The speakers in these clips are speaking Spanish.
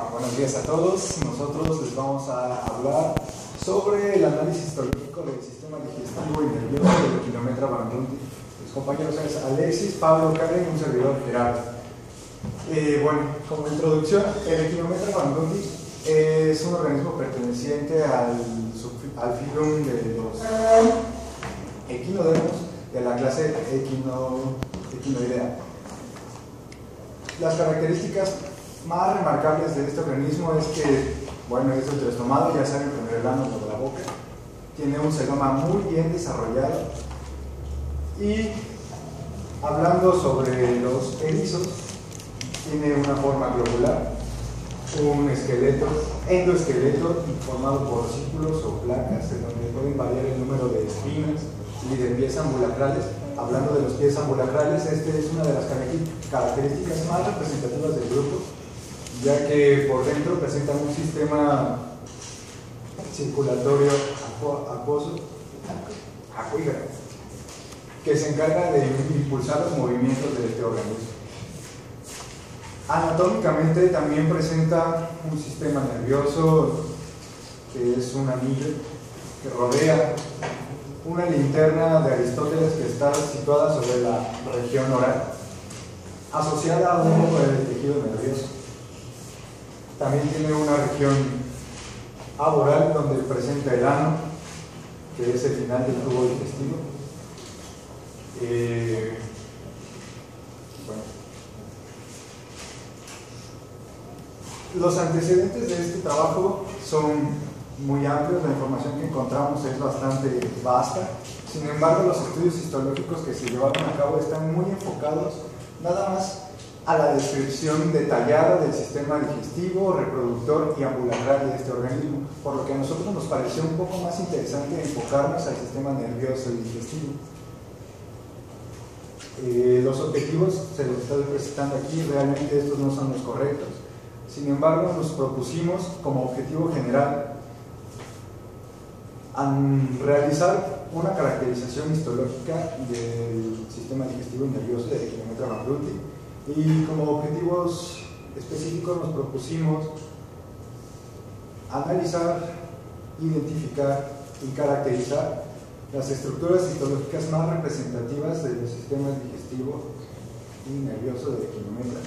Ah, buenos días a todos. Nosotros les vamos a hablar sobre el análisis histológico del sistema digestivo y nervioso del kilómetro Bandunti. Mis compañeros son Alexis, Pablo, Karen y un servidor Gerardo. Eh, bueno, como introducción, el Equinometra Bandunti es un organismo perteneciente al, al filum de los equinodermos de la clase equino, equinoidea. Las características más remarcables de este organismo es que, bueno, es estómago, ya saben, con el ano de la boca, tiene un celoma muy bien desarrollado. Y hablando sobre los erizos, tiene una forma globular, un esqueleto, endoesqueleto formado por círculos o placas en donde pueden variar el número de espinas y de pies ambulacrales. Hablando de los pies ambulacrales, este es una de las características más representativas del grupo ya que por dentro presentan un sistema circulatorio acuoso, que se encarga de impulsar los movimientos de este organismo. Anatómicamente también presenta un sistema nervioso que es un anillo que rodea una linterna de Aristóteles que está situada sobre la región oral, asociada a un poco del tejido nervioso. También tiene una región aboral donde presenta el ano, que es el final del tubo digestivo. Eh, Los antecedentes de este trabajo son muy amplios, la información que encontramos es bastante vasta. Sin embargo, los estudios histológicos que se llevaron a cabo están muy enfocados nada más a la descripción detallada del sistema digestivo, reproductor y ambulacral de este organismo, por lo que a nosotros nos pareció un poco más interesante enfocarnos al sistema nervioso y digestivo. Eh, los objetivos se los estoy presentando aquí, realmente estos no son los correctos. Sin embargo, nos propusimos como objetivo general realizar una caracterización histológica del sistema digestivo y nervioso de kilómetro Mabruti y como objetivos específicos nos propusimos analizar, identificar y caracterizar las estructuras histológicas más representativas de los sistemas digestivo y nervioso de Equinometra.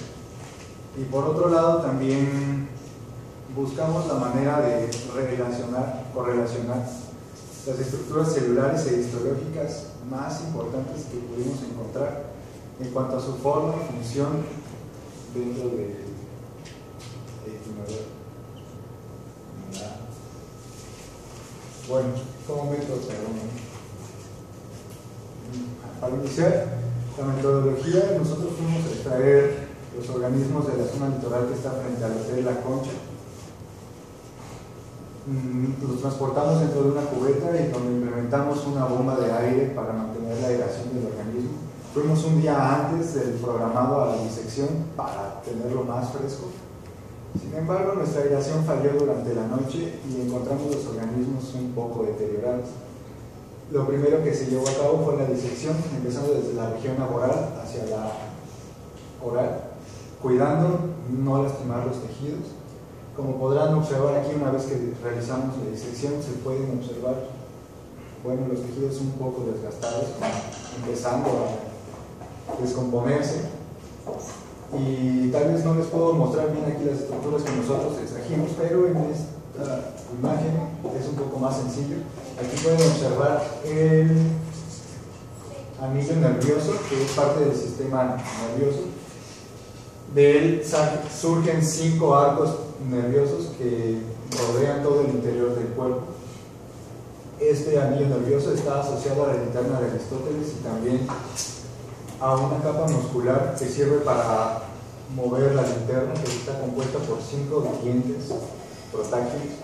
Y por otro lado también buscamos la manera de relacionar, correlacionar las estructuras celulares e histológicas más importantes que pudimos encontrar en cuanto a su forma y función dentro de Bueno, como método Para iniciar la metodología, nosotros fuimos a extraer los organismos de la zona litoral que está frente al hotel La Concha. Mm, los transportamos dentro de una cubeta y donde implementamos una bomba de aire para mantener la aeración del organismo Fuimos un día antes del programado a la disección para tenerlo más fresco. Sin embargo, nuestra aireación falló durante la noche y encontramos los organismos un poco deteriorados. Lo primero que se llevó a cabo fue la disección, empezando desde la región laboral hacia la oral, cuidando no lastimar los tejidos. Como podrán observar aquí, una vez que realizamos la disección, se pueden observar bueno, los tejidos un poco desgastados, empezando a descomponerse. Y tal vez no les puedo mostrar bien aquí las estructuras que nosotros extrajimos, pero en esta imagen es un poco más sencillo. Aquí pueden observar el anillo nervioso, que es parte del sistema nervioso. De él surgen cinco arcos nerviosos que rodean todo el interior del cuerpo. Este anillo nervioso está asociado a la linterna de Aristóteles y también a una capa muscular que sirve para mover la linterna, que está compuesta por cinco dientes protáctiles.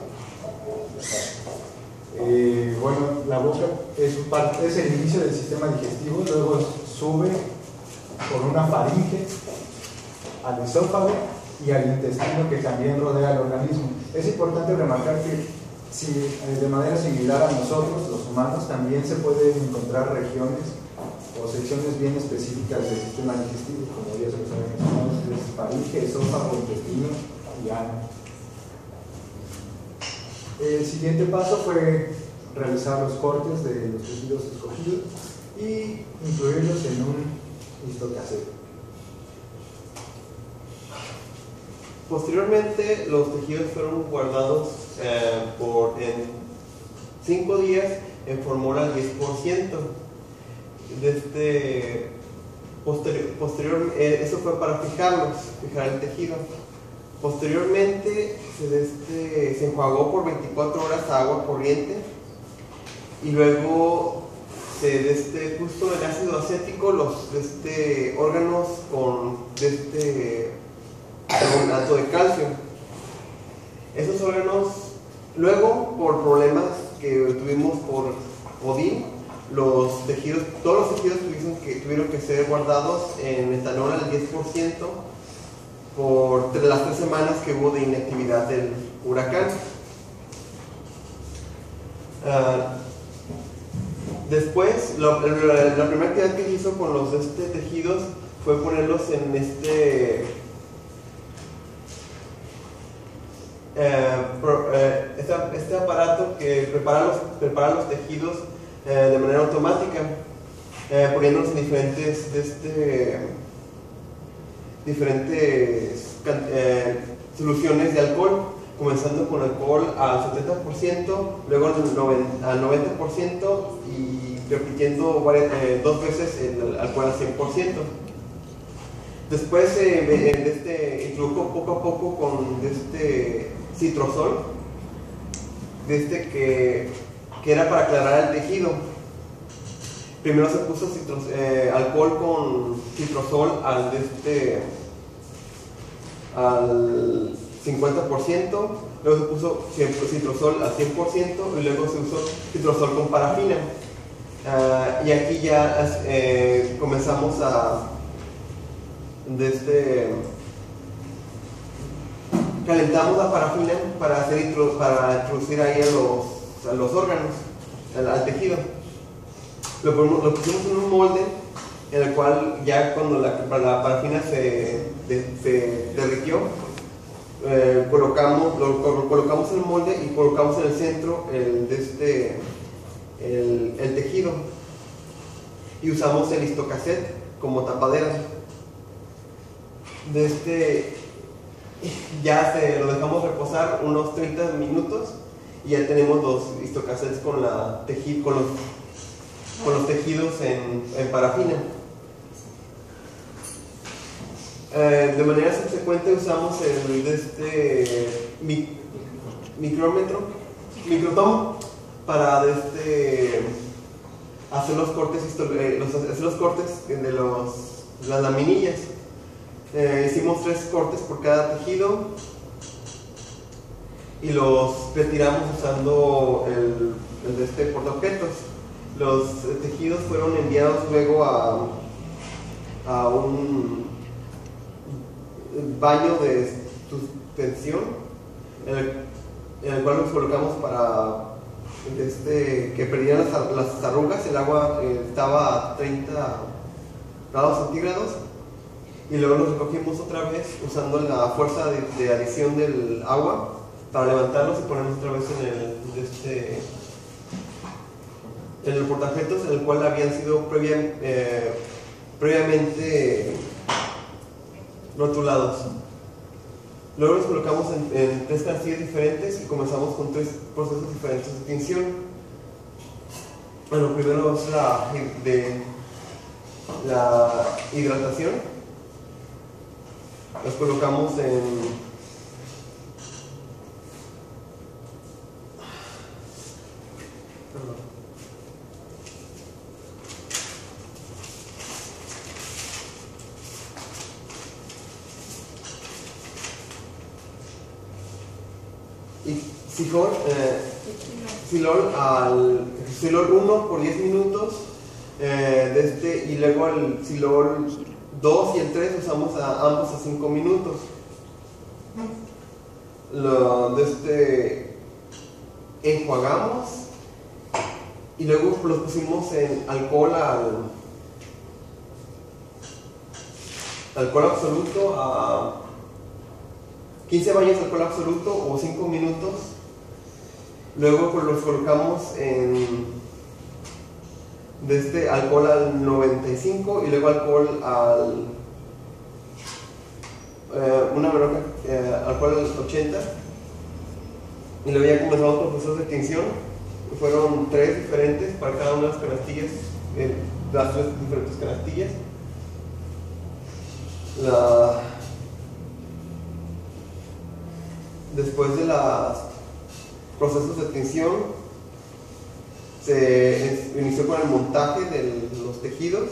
Eh, bueno, la boca es, es el inicio del sistema digestivo, luego sube por una faringe al esófago y al intestino que también rodea el organismo. Es importante remarcar que eh, de manera similar a nosotros, los humanos, también se pueden encontrar regiones o secciones bien específicas del sistema digestivo, como ya se los mencionado, es faringe, esófago, intestino y llano. El siguiente paso fue realizar los cortes de los tejidos escogidos y incluirlos en un histocasete. Posteriormente, los tejidos fueron guardados eh, por, en 5 días en formol al 10%. Desde posterior, posterior eh, eso fue para fijarlos, fijar el tejido. Posteriormente se, este, se enjuagó por 24 horas a agua corriente y luego se este, puso el ácido acético los este, órganos con este carbonato de calcio. Esos órganos, luego por problemas que tuvimos por Odín, los tejidos, todos los tejidos tuvieron que, tuvieron que ser guardados en etanol al 10% por las tres semanas que hubo de inactividad del huracán. Ah, después, la, primera actividad que hizo con los este, tejidos fue ponerlos en este este, este, aparato que prepara los, prepara los tejidos eh, de manera automática, poniéndolos en diferentes este, diferentes eh, soluciones de alcohol, comenzando con alcohol al 70%, luego al 90% y repitiendo eh, dos veces el alcohol al 100%. Después eh, este, introdujo poco a poco con este citrosol, de este que, que era para aclarar el tejido primero se puso eh, alcohol con citrosol al, este, al 50%, luego se puso citrosol al 100% y luego se usó citrosol con parafina. Ah, y aquí ya eh, comenzamos a este, calentamos la parafina para, hacer, para introducir ahí a los, a los órganos, al tejido lo, pusimos en un molde en el cual ya cuando la, la parafina se, se derritió, eh, colocamos, lo, colocamos en el molde y colocamos en el centro el, de este, el, el tejido y usamos el histocassette como tapadera. De este, ya se lo dejamos reposar unos 30 minutos y ya tenemos los histocassettes con, la tejido, con los los tejidos en, parafina. Eh, de manera subsecuente usamos el este micrómetro, microtomo, para este, hacer los cortes, eh, hacer los cortes de los, las laminillas. Eh, hicimos tres cortes por cada tejido y los retiramos usando el, el de este portaobjetos. Los tejidos fueron enviados luego a, a un baño de suspensión en el, cual los colocamos para este, que perdieran las, arrugas. El agua eh, estaba a 30 grados centígrados y luego los recogimos otra vez usando la fuerza de, adición del agua para levantarlos y ponerlos otra vez en el este, en el portajetos en el cual habían sido eh, previamente rotulados. Luego los colocamos en, tres canastillas diferentes y comenzamos con tres procesos diferentes de tinción. Bueno, primero es la, de, la hidratación. Los colocamos en Silol, eh, Silol, al, Silol 1 por 10 minutos eh, de este, y luego el Silol 2 y el 3 usamos a ambos a 5 minutos. Lo, de este, enjuagamos y luego los pusimos en alcohol al alcohol absoluto a 15 baños de alcohol absoluto o 5 minutos. Luego pues los colocamos en desde este alcohol al 95 y luego alcohol al eh, una menor eh, alcohol al 80 y luego ya comenzamos con procesos de tinción fueron tres diferentes para cada una de las canastillas eh, las tres diferentes canastillas la después de los procesos de tinción se inició con el montaje de los tejidos.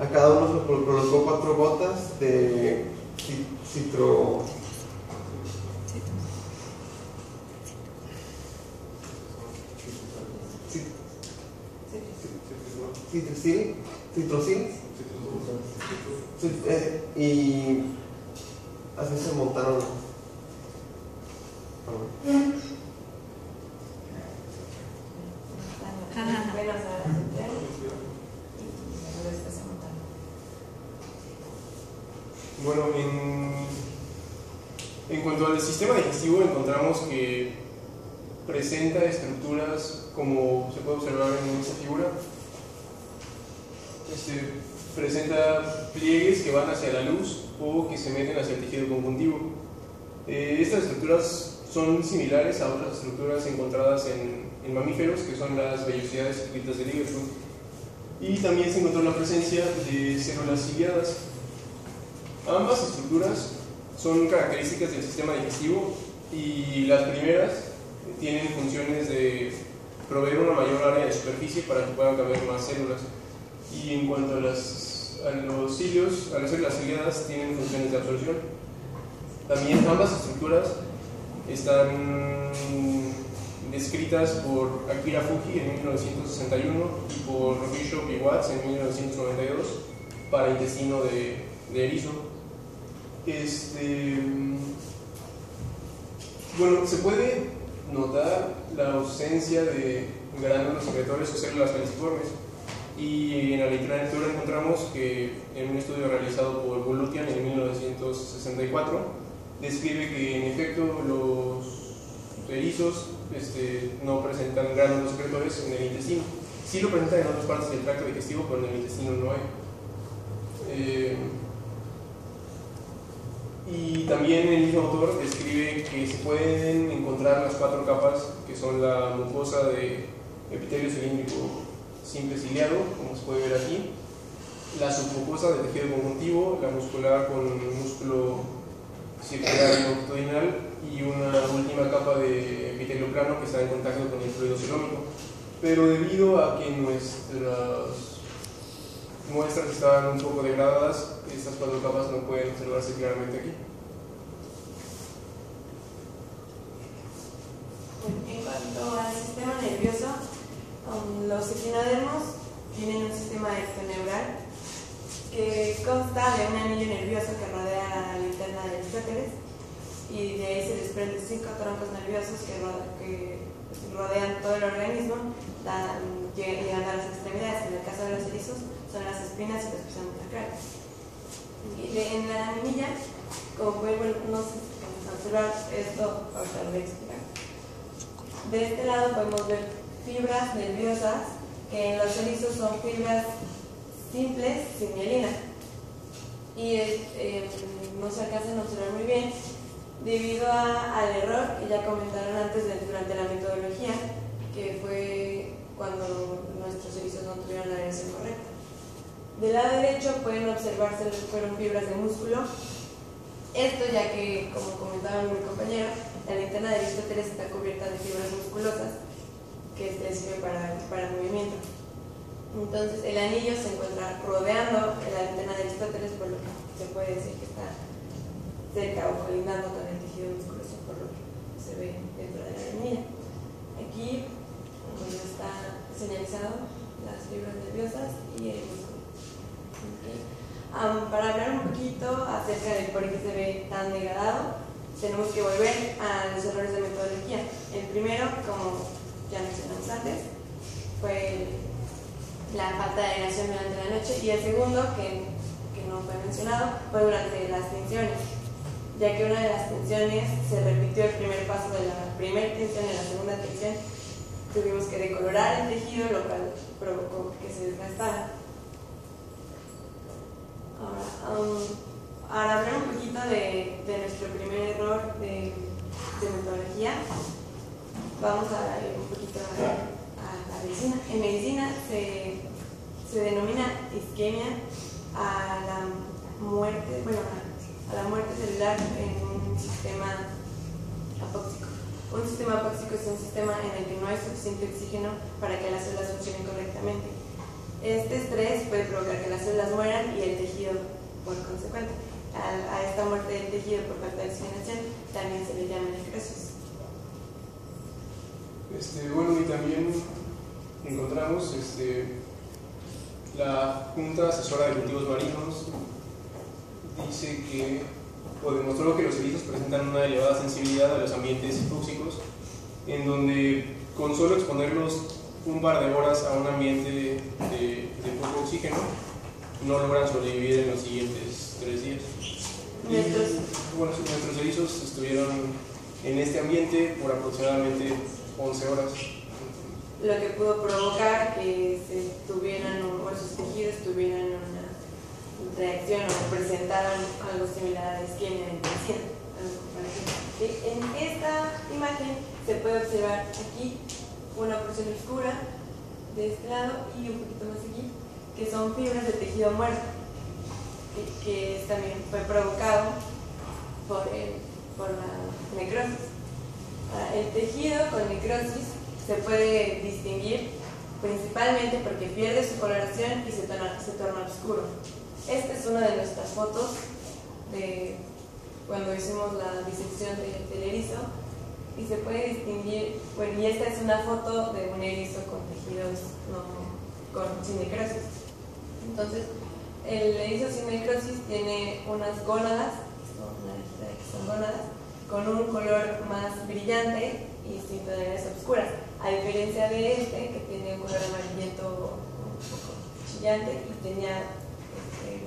A cada uno se colocó cuatro gotas de citro, citrocil, citrocil, eh, y así se montaron. Bueno, en, en cuanto al sistema digestivo encontramos que presenta estructuras como se puede observar en esta figura. Este, presenta pliegues que van hacia la luz o que se meten hacia el tejido conjuntivo. Eh, estas estructuras son similares a otras estructuras encontradas en, en mamíferos, que son las vellosidades escritas de Liverpool. Y también se encontró la presencia de células ciliadas. Ambas estructuras son características del sistema digestivo y las primeras tienen funciones de proveer una mayor área de superficie para que puedan caber más células. Y en cuanto a, las, a los cilios, a las ciliadas tienen funciones de absorción. También ambas estructuras están descritas por Akira Fuji en 1961 y por Bishop y Watts en 1992 para intestino de, erizo. Este, bueno, se puede notar la ausencia de gránulos secretorios o células falciformes y en la literatura encontramos que en un estudio realizado por Bulutian en 1964 describe que en efecto los erizos este, no presentan gránulos secretorios en el intestino. Sí lo presentan en otras partes del tracto digestivo, pero en el intestino no hay. Eh, y también el mismo autor describe que se pueden encontrar las cuatro capas que son la mucosa de epitelio cilíndrico simple ciliado, como se puede ver aquí, la submucosa de tejido conjuntivo, la muscular con músculo circular y longitudinal y una última capa de epitelio plano que está en contacto con el fluido celómico. Pero debido a que nuestras muestras estaban un poco degradadas, estas cuatro capas no pueden observarse claramente aquí. En cuanto al sistema um, los equinodermos tienen un sistema extraneural que consta de un anillo nervioso que rodea la linterna del Aristóteles y de ahí se desprenden cinco troncos nerviosos que, rodean todo el organismo, llegando a las extremidades. En el caso de los erizos son las espinas y los pisos acrales. Y en la niña, como pueden no sé, observar esto, ahorita lo voy a explicar. De este lado podemos ver fibras nerviosas, que en los erizos son fibras simples sin mielina. Y eh, no se alcanzan a observar muy bien debido al error que ya comentaron antes durante la metodología, que fue cuando nuestros servicios no tuvieron la dirección correcta. Del lado derecho pueden observarse lo que fueron fibras de músculo. Esto ya que, como comentaba mi compañero, la linterna de Aristóteles está cubierta de fibras musculosas que sirven para, para el movimiento. Entonces el anillo se encuentra rodeando la linterna de Aristóteles, por lo que se puede decir que está cerca o colindando con el tejido musculoso, por lo que se ve dentro de la anilla. Aquí ya está señalizado las fibras nerviosas y el músculo. para hablar un poquito acerca del por qué se ve tan degradado, tenemos que volver a los errores de metodología. El primero, como ya mencionamos antes, fue la falta de aireación durante la noche y el segundo que, que no fue mencionado fue durante las tensiones, ya que una de las tensiones se repitió el primer paso de la primera tensión en la segunda tensión. Tuvimos que decolorar el tejido, lo cual provocó que se desgastara. Ahora, um, ahora hablar un poquito de, de nuestro primer error de, de metodología. Vamos a ir un poquito a, a la medicina. En medicina se, se denomina isquemia a la muerte, bueno, a, a la muerte celular en un sistema apóxico. Un sistema apóxico es un sistema en el que no hay suficiente oxígeno para que las células funcionen correctamente. Este estrés puede provocar que las células mueran y el tejido por consecuente. A, a esta muerte del tejido por falta de oxigenación también se le llama necrosis. Este, bueno, y también encontramos este, la Junta Asesora de Cultivos Marinos dice que o demostró que los erizos presentan una elevada sensibilidad a los ambientes tóxicos, en donde con solo exponerlos un par de horas a un ambiente de, de poco oxígeno, no logran sobrevivir en los siguientes tres días. Y, bueno, nuestros erizos estuvieron en este ambiente por aproximadamente 11 horas. Lo que pudo provocar que se tuvieran o sus tejidos tuvieran una reacción o presentaran algo similar a la isquemia algo parecido. ¿Sí? En esta imagen se puede observar aquí una porción oscura de este lado y un poquito más aquí, que son fibras de tejido muerto, que, que también fue provocado por, el- por la necrosis. Ahora, el tejido con necrosis se puede distinguir principalmente porque pierde su coloración y se torna, se torna oscuro. Esta es una de nuestras fotos de cuando hicimos la disección de- del erizo y se puede distinguir, bueno, y esta es una foto de un erizo con tejidos no, con, sin necrosis. Entonces, el erizo sin necrosis tiene unas gónadas, que son gónadas, con un color más brillante y sin tonalidades oscuras, a diferencia de este que tiene un color amarillento un poco chillante y tenía este,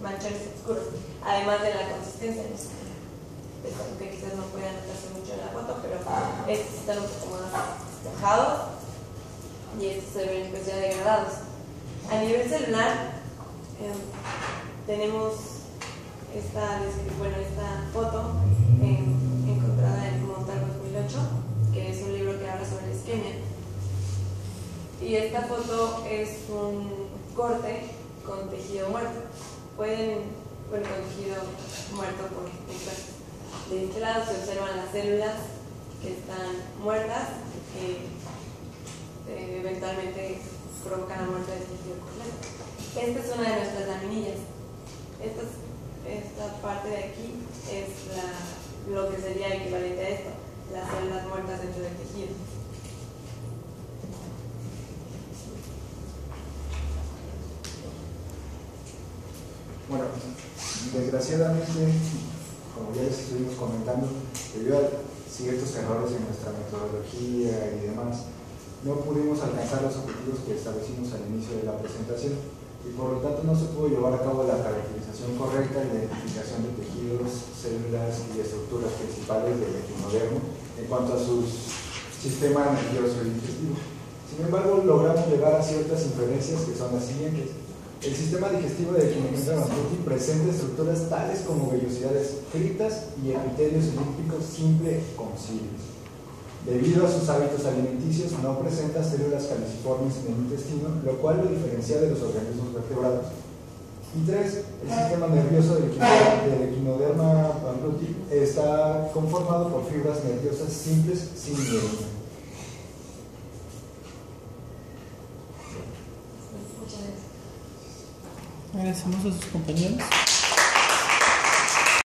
manchones oscuros, además de la consistencia. ¿no? Es algo que quizás no puedan notarse mucho en la foto, pero estos están un poco más despejados y estos se ven pues ya degradados. A nivel celular, eh, tenemos esta, bueno, esta foto en- encontrada en Montal 2008, que es un libro que habla sobre isquemia. Y esta foto es un corte con tejido muerto. Pueden, bueno, con tejido muerto por. De este lado se observan las células que están muertas, que eh, eventualmente provocan la muerte del tejido completo. Esta es una de nuestras laminillas. Esta, es- esta parte de aquí es lo que sería equivalente a esto, las células muertas dentro del tejido. Bueno, desgraciadamente, como ya les estuvimos comentando, debido a ciertos errores en nuestra metodología y demás, no pudimos alcanzar los objetivos que establecimos al inicio de la presentación y por lo tanto no se pudo llevar a cabo la caracterización correcta y la identificación de tejidos, células y estructuras principales del equinodermo en cuanto a su sistema nervioso y digestivo. Sin embargo, logramos llegar a ciertas inferencias que son las siguientes. El sistema digestivo de Echinoderma mamputi presenta estructuras tales como vellosidades criptas y epitelios elípticos simple conciles. Debido a sus hábitos alimenticios, no presenta células caliciformes en el intestino, lo cual lo diferencia de los organismos vertebrados. Y tres, el sistema nervioso del equino- del Echinoderma mamputi está conformado por fibras nerviosas simples sin gracias. Agradecemos a sus compañeros.